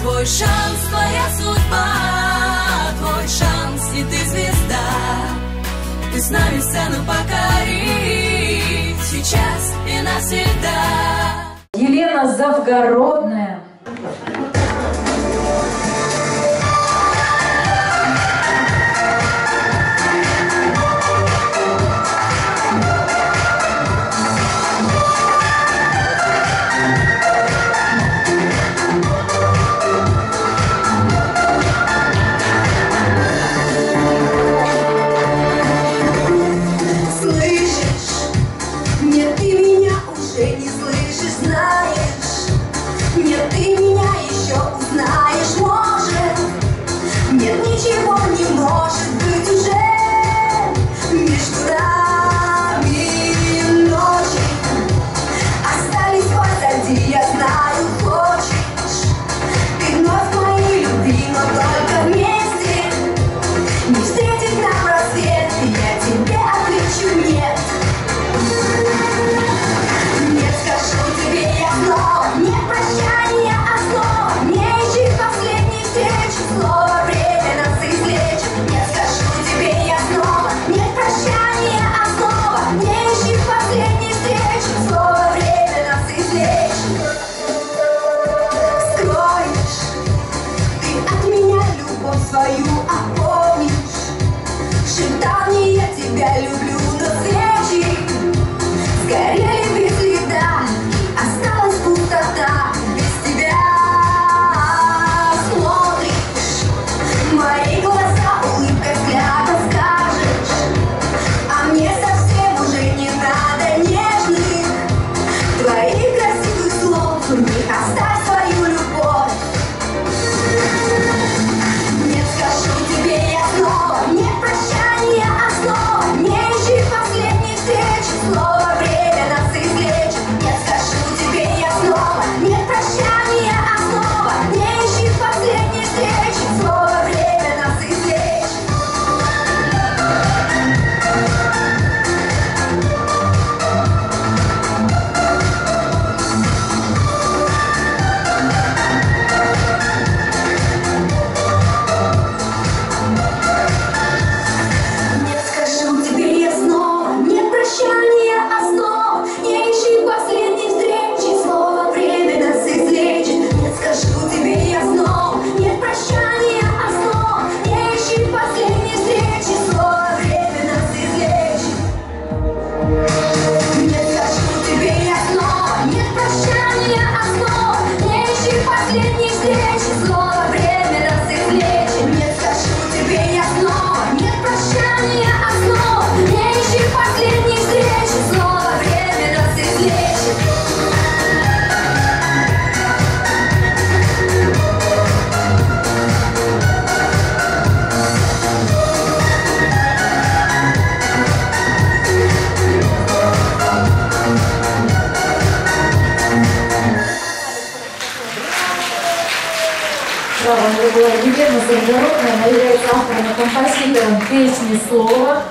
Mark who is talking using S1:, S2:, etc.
S1: Твой шанс, твоя судьба, твой шанс, и ты звезда. Ты с нами сцену покори, сейчас и навсегда.
S2: Елена Завгородная.
S3: же знаешь, нет, ты меня еще узнаешь, может, нет, ничего не может быть уже. Между deixes
S2: longe. Петрова Григория Гигерна Загородная, она является автором и композитором песни «Слово»,